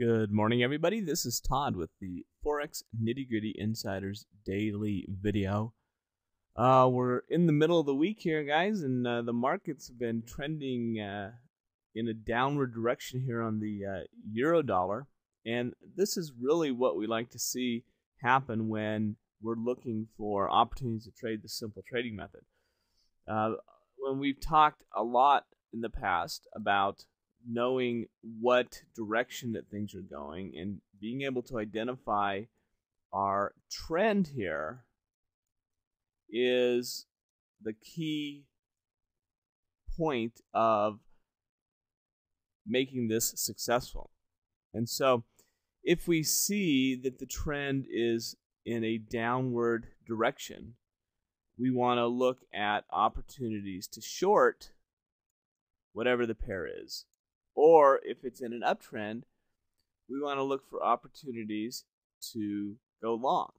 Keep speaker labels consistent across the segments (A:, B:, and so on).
A: Good morning, everybody. This is Todd with the Forex Nitty Gritty Insiders Daily Video. Uh, we're in the middle of the week here, guys, and uh, the markets have been trending uh, in a downward direction here on the uh, euro dollar. And this is really what we like to see happen when we're looking for opportunities to trade the simple trading method. Uh, when we've talked a lot in the past about knowing what direction that things are going and being able to identify our trend here is the key point of making this successful. And so, if we see that the trend is in a downward direction, we want to look at opportunities to short whatever the pair is. Or if it's in an uptrend, we want to look for opportunities to go long.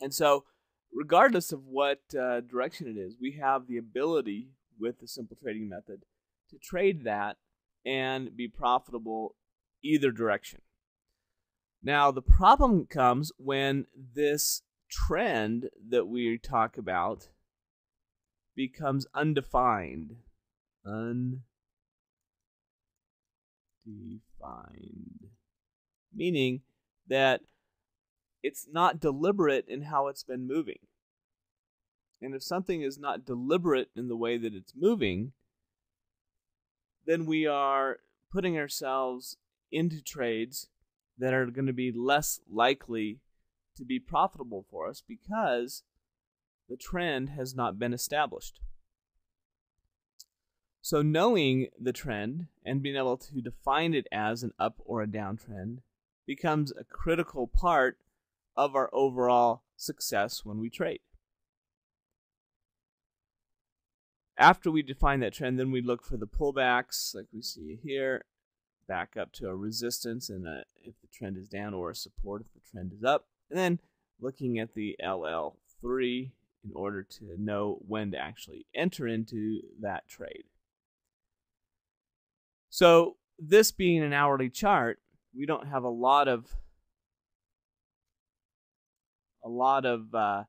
A: And so, regardless of what uh, direction it is, we have the ability with the simple trading method to trade that and be profitable either direction. Now, the problem comes when this trend that we talk about becomes undefined. Undefined defined. Meaning that it's not deliberate in how it's been moving. And if something is not deliberate in the way that it's moving, then we are putting ourselves into trades that are going to be less likely to be profitable for us because the trend has not been established. So knowing the trend and being able to define it as an up or a downtrend becomes a critical part of our overall success when we trade. After we define that trend, then we look for the pullbacks like we see here, back up to a resistance and a, if the trend is down or a support if the trend is up. And then looking at the LL3 in order to know when to actually enter into that trade. So this being an hourly chart, we don't have a lot of a lot of uh,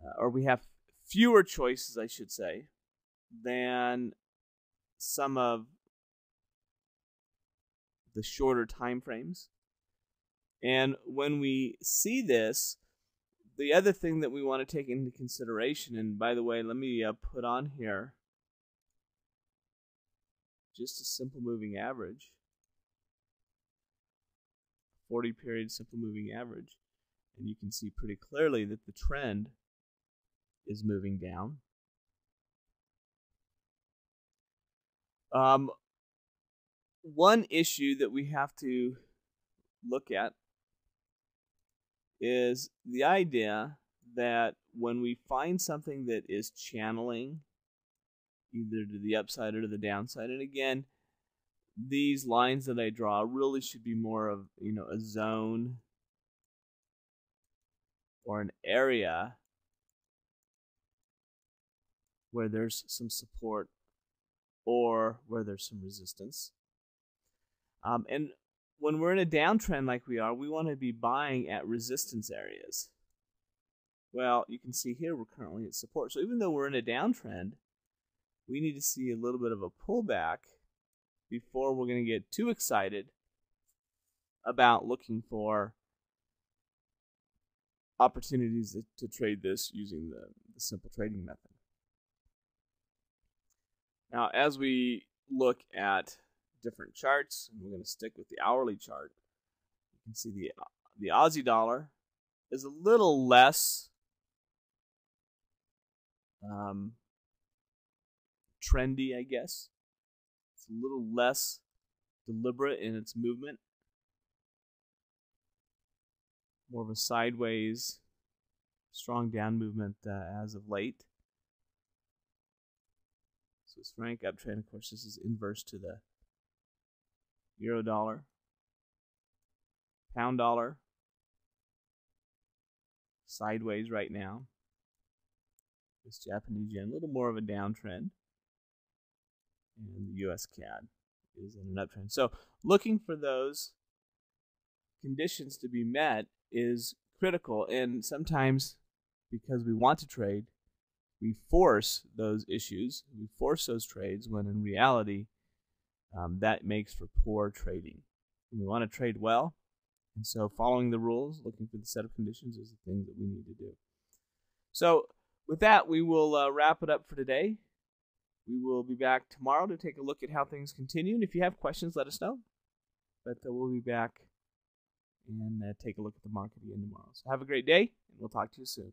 A: uh, or we have fewer choices, I should say, than some of the shorter time frames. And when we see this, the other thing that we want to take into consideration, and by the way, let me uh, put on here just a simple moving average, 40 period simple moving average, and you can see pretty clearly that the trend is moving down. Um, one issue that we have to look at is the idea that when we find something that is channeling either to the upside or to the downside. And again, these lines that I draw really should be more of, you know, a zone or an area where there's some support or where there's some resistance. Um, and when we're in a downtrend like we are, we want to be buying at resistance areas. Well, you can see here we're currently at support. So even though we're in a downtrend, we need to see a little bit of a pullback before we're going to get too excited about looking for opportunities to, trade this using the, the simple trading method. Now, as we look at different charts, we're going to stick with the hourly chart, you can see the the Aussie dollar is a little less um, trendy, I guess. It's a little less deliberate in its movement. More of a sideways, strong down movement uh, as of late. Swiss franc uptrend, of course, this is inverse to the euro dollar, pound dollar, sideways right now. This Japanese yen, a little more of a downtrend and the US CAD is in an uptrend. So looking for those conditions to be met is critical, and sometimes because we want to trade, we force those issues, we force those trades when in reality um, that makes for poor trading. We want to trade well, and so following the rules, looking for the set of conditions is the thing that we need to do. So with that, we will uh, wrap it up for today. We will be back tomorrow to take a look at how things continue. And if you have questions, let us know. But uh, we'll be back and uh, take a look at the market again tomorrow. So have a great day, and we'll talk to you soon.